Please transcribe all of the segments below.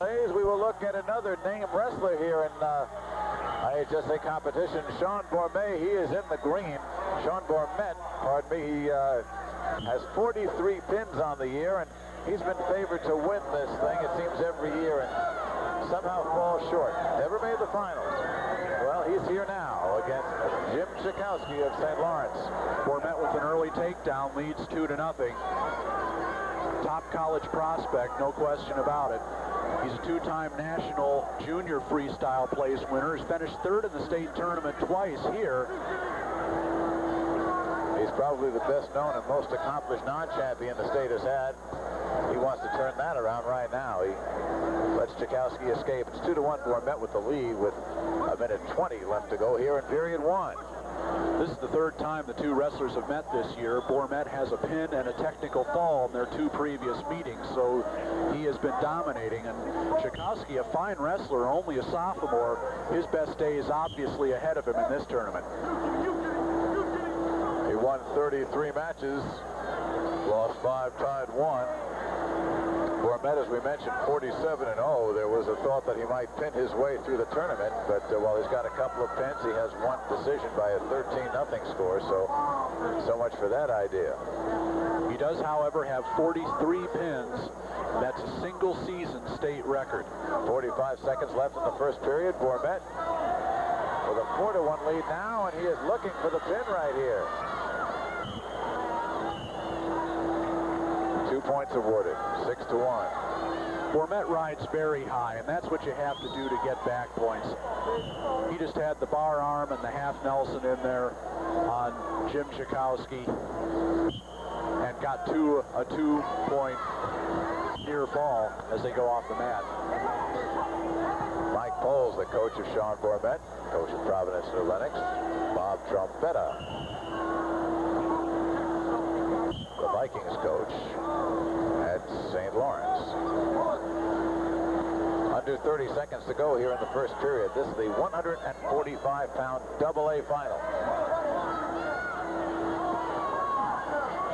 We will look at another name wrestler here in uh, IHSA competition, Sean Bormet. He is in the green. Sean Bormet, pardon me, he uh, has 43 pins on the year, and he's been favored to win this thing, it seems, every year, and somehow falls short. Never made the finals. Well, he's here now against Jim Czajkowski of St. Lawrence. Bormet with an early takedown leads two to nothing. Top college prospect, no question about it. He's a two-time national junior freestyle place winner. He's finished third in the state tournament twice here. He's probably the best known and most accomplished non-champion the state has had. He wants to turn that around right now. He lets Czajkowski escape. It's 2 to 1 Bormet with the lead with a minute 20 left to go here in period one. This is the third time the two wrestlers have met this year. Bormet has a pin and a technical fall in their two previous meetings, so he has been dominating. And Czajkowski, a fine wrestler, only a sophomore, his best day is obviously ahead of him in this tournament. He won 33 matches, lost five, tied one. Bormet, as we mentioned, 47 and 0. There was a thought that he might pin his way through the tournament, but uh, while he's got a couple of pins, he has one decision by a 13 nothing score. So, so much for that idea. He does, however, have 43 pins. That's a single season state record. 45 seconds left in the first period. Bormet with a 4 to 1 lead now, and he is looking for the pin right here. Two points awarded, six to one. Bormet rides very high, and that's what you have to do to get back points. He just had the bar arm and the half Nelson in there on Jim Czajkowski and got two a two-point near fall as they go off the mat. Mike Poles, the coach of Sean Bormet, coach of Providence New Lenox. Bob Trombetta, the Vikings coach at St. Lawrence. Under 30 seconds to go here in the first period. This is the 145-pound double-A final.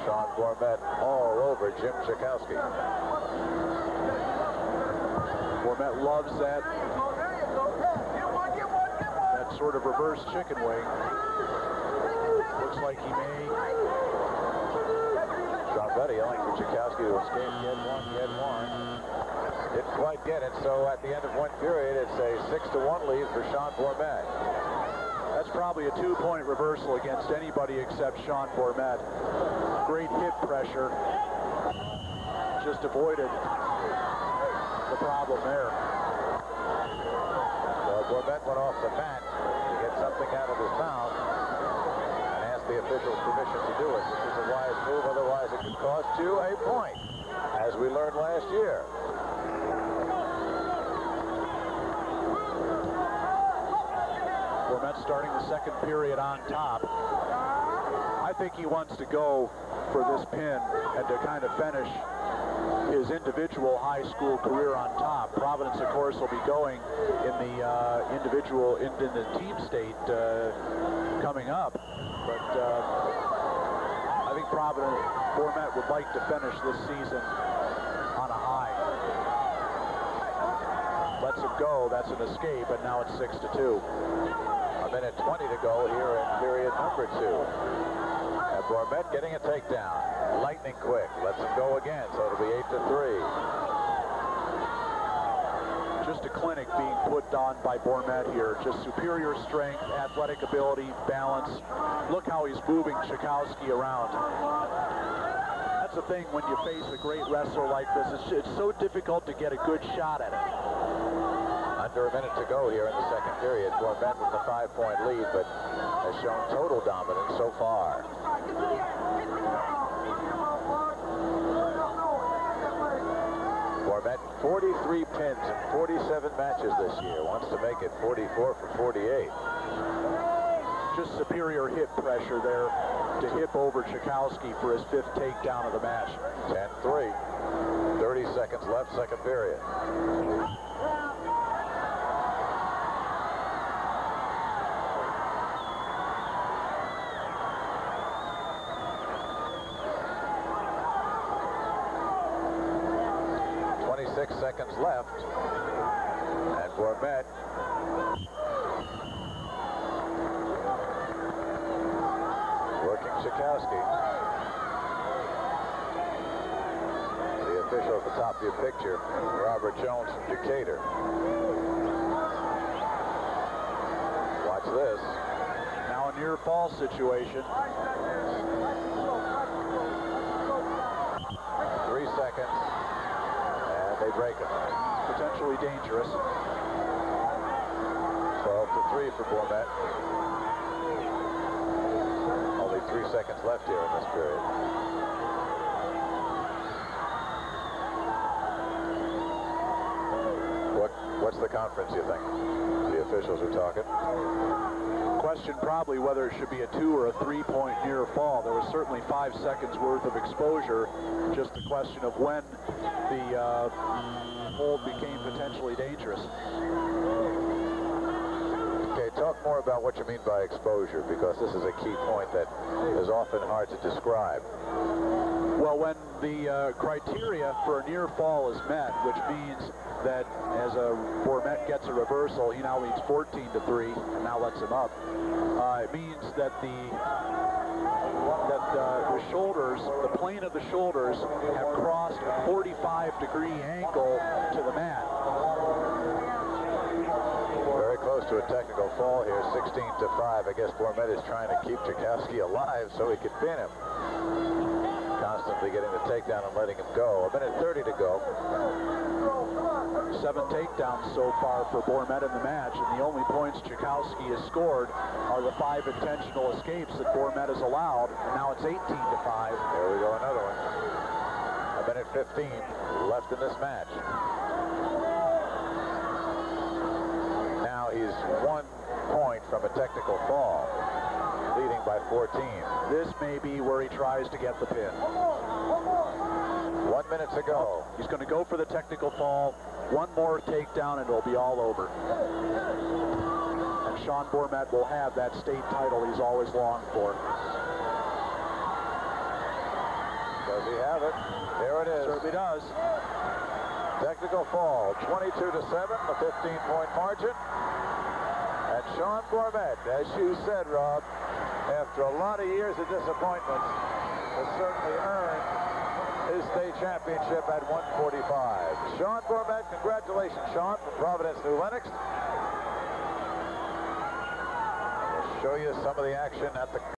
Sean Bormet all over Jim Czajkowski. Bormet loves that that sort of reverse chicken wing. Looks like he may Betty yelling for Czajkowski to escape. Get one, get one. Didn't quite get it, so at the end of one period, it's a 6 to one lead for Sean Bormet. That's probably a two-point reversal against anybody except Sean Bormet. Great hip pressure. Just avoided the problem there. Well, Bormet went off the mat to get something out of his mouth the officials permission to do it. This is a wise move, otherwise it could cost you a point, as we learned last year. Bormet starting the second period on top. I think he wants to go for this pin and to kind of finish his individual high school career on top. Providence, of course, will be going in the uh, individual, in, in, the team state uh, coming up. But uh, I think Providence, Bormet would like to finish this season on a high. Lets him go, that's an escape, and now it's 6 to 2. A minute 20 to go here in period number two. And Bormet getting a takedown. Lightning quick. Lets him go again, so it'll be 8 to 3. Just a clinic being put on by Bormet here. Just superior strength, athletic ability, balance. Look how he's moving Czajkowski around. That's the thing when you face a great wrestler like this. It's, it's so difficult to get a good shot at it. Under a minute to go here in the second period. Bormet with a five-point lead, but has shown total dominance so far. Bormet, 43 pins in 47 matches this year. Wants to make it 44 for 48. Just superior hip pressure there to hip over Czajkowski for his fifth takedown of the match. 10-3. 30 seconds left, second period. Seconds left. And Bormet. Working Czajkowski. The official at the top of your picture, Robert Jones from Decatur. Watch this. Now a near fall situation. Three seconds. And they Potentially dangerous. 12 to 3 for Bormet. Only three seconds left here in this period. What What's the conference, you think? The officials are talking. Question probably whether it should be a two or a three-point near fall. There was certainly five seconds worth of exposure. Just the question of when the uh, hold became potentially dangerous. Okay, talk more about what you mean by exposure, because this is a key point that is often hard to describe. Well, when the uh, criteria for a near fall is met, which means that as a Bormet gets a reversal, he now leads 14 to 3 and now lets him up. Uh, it means that the that uh, the shoulders, the plane of the shoulders, have crossed a 45 degree angle to the mat. Very close to a technical fall here, 16 to 5. I guess Bormet is trying to keep Czajkowski alive so he could pin him. Constantly getting the takedown and letting him go. A minute 30 to go. Seven takedowns so far for Bormet in the match, and the only points Czajkowski has scored are the five intentional escapes that Bormet has allowed, and now it's 18 to 5. There we go, another one. A minute 15 left in this match. Now he's one point from a technical fall, leading by 14. This may be where he tries to get the pin. One minute to go. He's going to go for the technical fall. One more takedown and it'll be all over. And Sean Bormet will have that state title he's always longed for. Does he have it? There it is. Certainly does. Technical fall, 22 to 7, a 15-point margin. And Sean Bormet, as you said, Rob, after a lot of years of disappointment, has certainly earned his state championship at 145. Sean Bormet, congratulations, Sean, from Providence, New Lenox. We'll show you some of the action at the